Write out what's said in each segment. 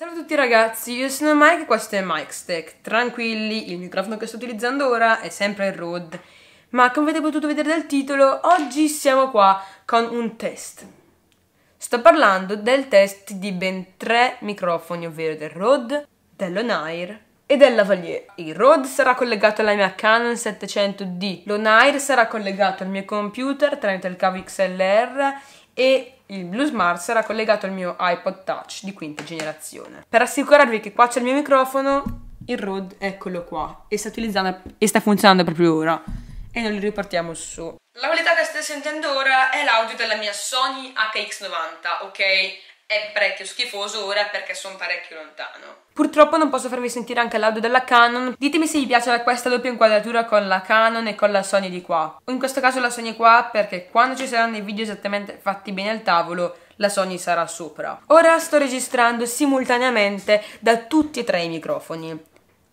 Ciao a tutti ragazzi, io sono Mike e questo è Mike Stack. Tranquilli, il microfono che sto utilizzando ora è sempre il Rode. Ma come avete potuto vedere dal titolo, oggi siamo qua con un test. Sto parlando del test di ben tre microfoni, ovvero del Rode, dell'Onair e del Lavalier. Il Rode sarà collegato alla mia Canon 700D, l'Onair sarà collegato al mio computer tramite il cavo XLR e il Blue Smart sarà collegato al mio iPod Touch di quinta generazione. Per assicurarvi che qua c'è il mio microfono, il Rode eccolo qua e sta e sta funzionando proprio ora. E noi li riportiamo su. La qualità che state sentendo ora è l'audio della mia Sony HX90, ok? È parecchio schifoso ora perché sono parecchio lontano. Purtroppo non posso farvi sentire anche l'audio della Canon. Ditemi se vi piace questa doppia inquadratura con la Canon e con la Sony di qua. In questo caso la Sony qua perché quando ci saranno i video esattamente fatti bene al tavolo la Sony sarà sopra. Ora sto registrando simultaneamente da tutti e tre i microfoni.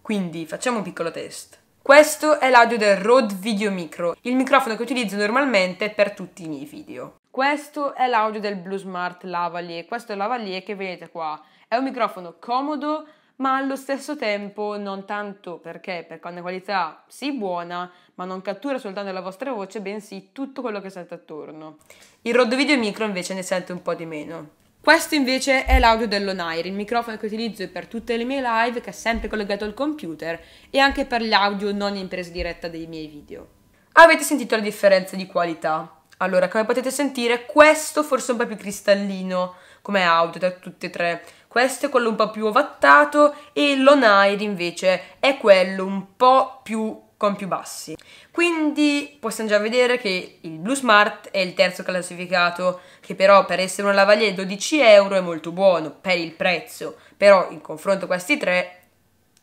Quindi facciamo un piccolo test. Questo è l'audio del Rode Video Micro, il microfono che utilizzo normalmente per tutti i miei video. Questo è l'audio del Blue Smart Lavalier, questo è il Lavalier che vedete qua. È un microfono comodo, ma allo stesso tempo non tanto perché, perché ha una qualità sì buona, ma non cattura soltanto la vostra voce, bensì tutto quello che sente attorno. Il Rode Video Micro invece ne sente un po' di meno. Questo invece è l'audio dell'Onair, il microfono che utilizzo per tutte le mie live, che è sempre collegato al computer e anche per gli audio non in presa diretta dei miei video. Avete sentito la differenza di qualità? Allora, come potete sentire, questo forse è un po' più cristallino come audio da tutte e tre. Questo è quello un po' più ovattato e l'Onair invece è quello un po' più con più bassi. Quindi possiamo già vedere che il Blue Smart è il terzo classificato, che però per essere un lavalier 12 euro è molto buono per il prezzo, però in confronto a questi tre,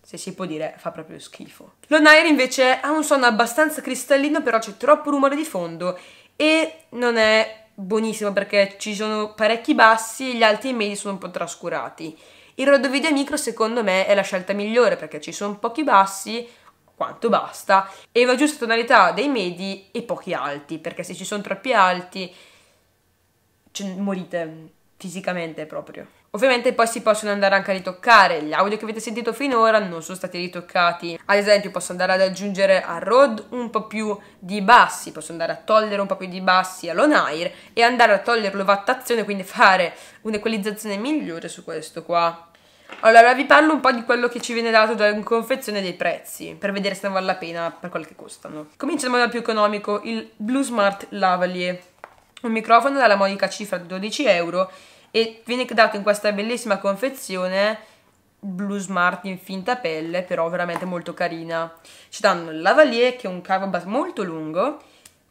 se si può dire, fa proprio schifo. L'Onair invece ha un suono abbastanza cristallino, però c'è troppo rumore di fondo e non è buonissimo perché ci sono parecchi bassi e gli alti e medi sono un po' trascurati. Il Rode Video Micro secondo me è la scelta migliore perché ci sono pochi bassi, quanto basta, e la giusta tonalità dei medi e pochi alti, perché se ci sono troppi alti cioè, morite fisicamente proprio. Ovviamente poi si possono andare anche a ritoccare, gli audio che avete sentito finora non sono stati ritoccati, ad esempio posso andare ad aggiungere a Rode un po' più di bassi, posso andare a togliere un po' più di bassi all'on-air e andare a togliere l'ovattazione, quindi fare un'equalizzazione migliore su questo qua. Allora vi parlo un po' di quello che ci viene dato da confezione dei prezzi, per vedere se ne vale la pena per quel che costano. Cominciamo dal più economico, il Blue Smart Lavalier, un microfono dalla modica cifra di 12 euro e viene dato in questa bellissima confezione Blue Smart in finta pelle, però veramente molto carina. Ci danno il lavalier che è un cavo molto lungo,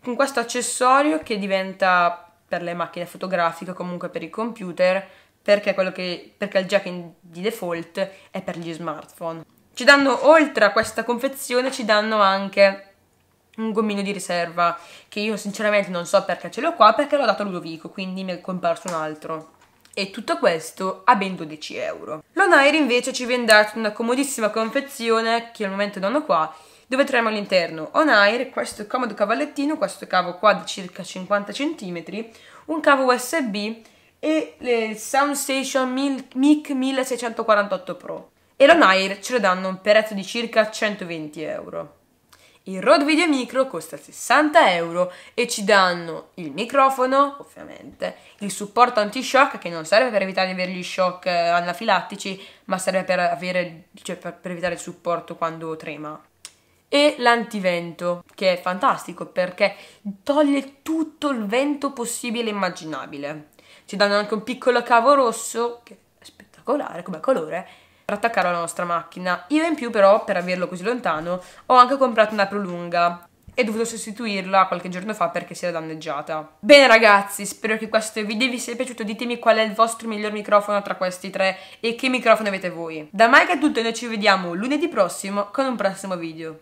con questo accessorio che diventa per le macchine fotografiche, comunque per i computer, perché, che, perché il jack di default è per gli smartphone. Ci danno, oltre a questa confezione, ci danno anche un gommino di riserva, che io sinceramente non so perché ce l'ho qua, perché l'ho dato a Ludovico, quindi mi è comparso un altro. E tutto questo a ben 12 euro. L'Onair invece ci viene dato una comodissima confezione, che al momento non ho qua, dove troviamo all'interno Onair, questo comodo cavallettino, questo cavo qua di circa 50 cm, un cavo USB e il Soundstation Mic 1648 Pro. E l'Onair ce lo danno a un prezzo di circa 120 euro. Il Rode Video Micro costa 60 euro e ci danno il microfono, ovviamente, il supporto anti-shock che non serve per evitare di avere gli shock eh, anafilattici, ma serve per, avere, cioè per, per evitare il supporto quando trema. E l'antivento, che è fantastico perché toglie tutto il vento possibile e immaginabile. Ci danno anche un piccolo cavo rosso, che è spettacolare come colore, per attaccare alla nostra macchina. Io in più però, per averlo così lontano, ho anche comprato una prolunga e dovuto sostituirla qualche giorno fa perché si era danneggiata. Bene ragazzi, spero che questo video vi sia piaciuto, ditemi qual è il vostro miglior microfono tra questi tre e che microfono avete voi. Da Mike è tutto e noi ci vediamo lunedì prossimo con un prossimo video.